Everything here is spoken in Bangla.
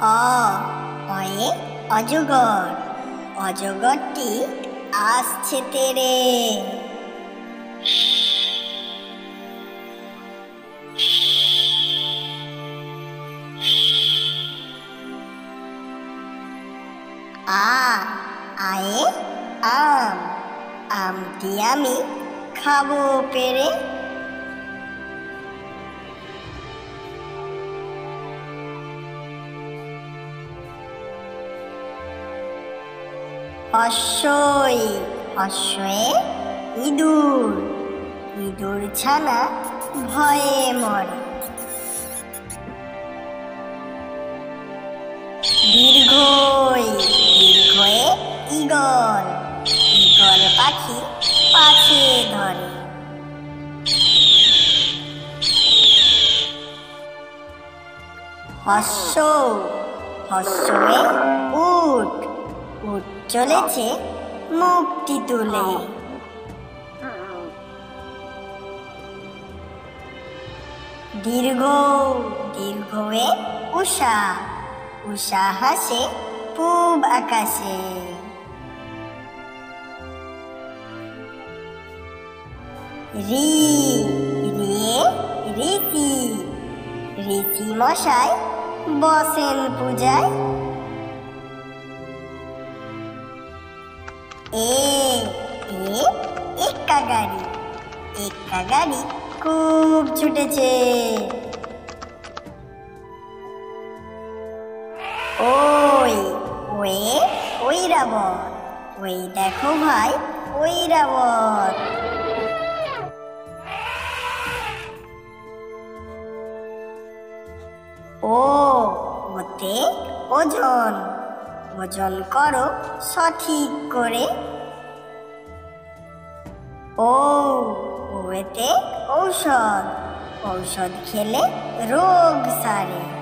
অ অয়ে অজগর। অজগরটি আসছে তেরে। আ আয়ে আম। আমটি আমি খাব পেরে। হস্যই হস্যে ইঁদুর। ইঁদুর ছানা ভয়ে মরে। দীর্ঘই, দীর্ঘয়ে ইগল ইগল পাখি পাছে ধরে। হস্য হস্যে উট। চলেছে মুক্তি তুলে। দীর্ঘ দীর্ঘয়ে উষা উষা হাসে পূব আকাশে। রি রিয়ে রীতি রীতি মশাই বসেন পূজায়। এ এ এক্কা গাড়ি এক্কা গাড়ি খুব ছুটেছে। ওই ওয়ে ওই রাবণ। ওই দেখো ভাই, ওই রাবণ। ও, ওতে ওজন। ওজন করো সঠিক করে। ও ওয়েতে ঔষধ। ঔষধ খেলে রোগ সারে।